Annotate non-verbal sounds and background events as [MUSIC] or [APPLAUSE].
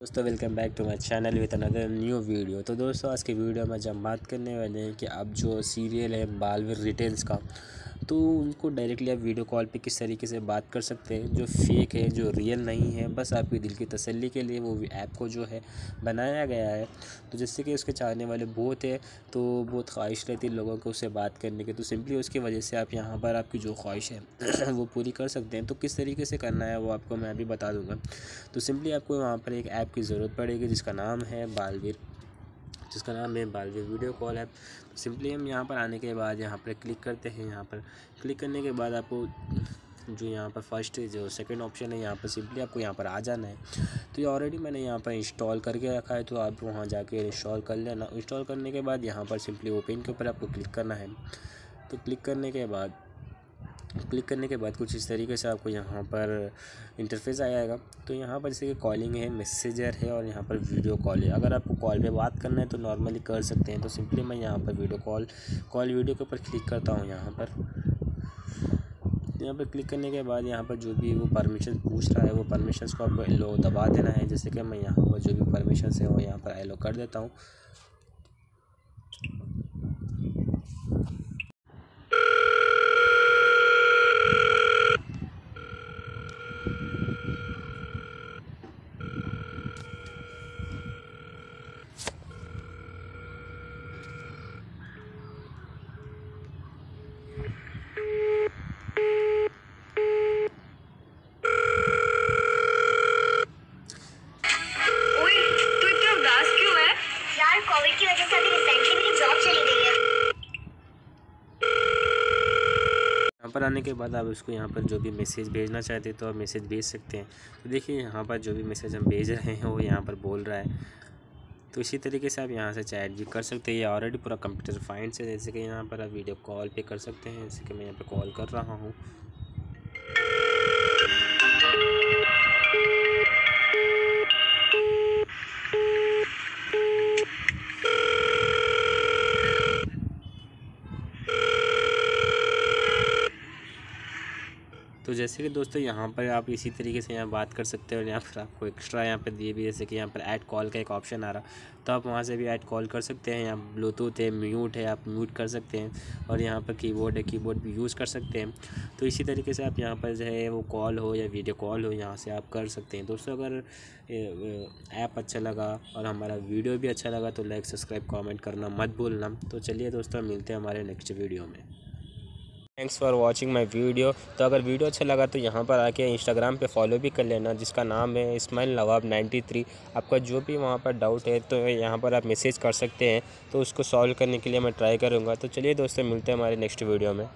दोस्तों welcome back to my channel with another new video तो दोस्तों, आज के वीडियो में जब बात करने वाले हैं कि अब जो सीरियल है, बालवीर रिटेल्स का तो उनको डायरेक्टली आप वीडियो कॉल पे किस तरीके से बात कर सकते हैं, जो फेक है, जो रियल नहीं है, बस आपकी दिल की तसल्ली के लिए वो ऐप को जो है बनाया गया है। तो जिससे कि उसके चाहने वाले बहुत है तो बहुत ख्वाहिश रहती है लोगों को उससे बात करने की। तो सिंपली उसकी वजह से आप यहाँ पर आपकी जो ख्वाहिश है, [CLEARS THROAT] वो पूरी कर सकते हैं। तो किस तरीके से करना है, वो आपको मैं अभी बता दूँगा। तो सिंपली आपको वहाँ पर एक ऐप की ज़रूरत पड़ेगी, जिसका नाम है बालवीर। जिसका नाम है बालवीर वीडियो कॉल ऐप। तो सिंपली हम यहाँ पर आने के बाद यहाँ पर क्लिक करते हैं। यहाँ पर क्लिक करने के बाद आपको जो यहाँ पर फ़र्स्ट जो सेकंड ऑप्शन है, यहाँ पर सिंपली आपको यहाँ पर आ जाना है। तो ये ऑलरेडी मैंने यहाँ पर इंस्टॉल करके रखा है तो आप वहाँ जाके इंस्टॉल कर लेना। इंस्टॉल करने के बाद यहाँ पर सिंपली ओपन के ऊपर आपको क्लिक करना है। तो क्लिक करने के बाद क्लिक करने के बाद कुछ इस तरीके से आपको यहाँ पर इंटरफेस आ जाएगा। तो यहाँ पर जैसे कि कॉलिंग है मैसेजर है और यहाँ पर वीडियो कॉल है। अगर आपको कॉल पे बात करना है तो नॉर्मली कर सकते हैं। तो सिंपली मैं यहाँ पर वीडियो कॉल कॉल वीडियो के ऊपर क्लिक करता हूँ यहाँ पर। यहाँ पर क्लिक करने के बाद यहाँ पर जो भी वो परमिशन पूछ रहा है, वो परमिशन को आपको एलो दबा देना है। जैसे कि मैं यहाँ पर जो भी परमिशन है वो यहाँ पर एलो कर देता हूँ यार कोविड की वजह से अभी रिसेंटली मेरी जॉब चली गई है यहाँ पर आने के बाद आप उसको यहाँ पर जो भी मैसेज भेजना चाहते हैं तो आप मैसेज भेज सकते हैं। तो देखिए यहाँ पर जो भी मैसेज हम भेज रहे हैं वो यहाँ पर बोल रहा है। तो इसी तरीके से आप यहाँ से चैट भी कर सकते हैं। ये ऑलरेडी पूरा कंप्यूटर फाइंड से जैसे कि यहाँ पर आप वीडियो कॉल पे कर सकते हैं, जैसे कि मैं यहाँ पर कॉल कर रहा हूँ। तो जैसे कि दोस्तों यहाँ पर आप इसी तरीके से यहाँ बात कर सकते हो और यहाँ पर आपको एक्स्ट्रा यहाँ पर दिए भी जैसे कि यहाँ पर ऐड कॉल का एक ऑप्शन आ रहा। तो आप वहाँ से भी ऐड कॉल कर सकते हैं, यहाँ ब्लूटूथ है म्यूट है, आप म्यूट कर सकते हैं और यहाँ पर कीबोर्ड है कीबोर्ड भी यूज़ कर सकते हैं। तो इसी तरीके से आप यहाँ पर जो है वो कॉल हो या वीडियो कॉल हो, यहाँ से आप कर सकते हैं। दोस्तों अगर ऐप अच्छा लगा और हमारा वीडियो भी अच्छा लगा तो लाइक सब्सक्राइब कॉमेंट करना मत भूलना। तो चलिए दोस्तों मिलते हैं हमारे नेक्स्ट वीडियो में। Thanks for watching my video तो अगर वीडियो अच्छा लगा तो यहाँ पर आके इंस्टाग्राम पे फॉलो भी कर लेना, जिसका नाम है इस्माइल नवाब 93 आपका जो भी वहाँ पर डाउट है तो यहाँ पर आप मैसेज कर सकते हैं तो उसको सॉल्व करने के लिए मैं ट्राई करूँगा। तो चलिए दोस्तों, मिलते हैं हमारे नेक्स्ट वीडियो में।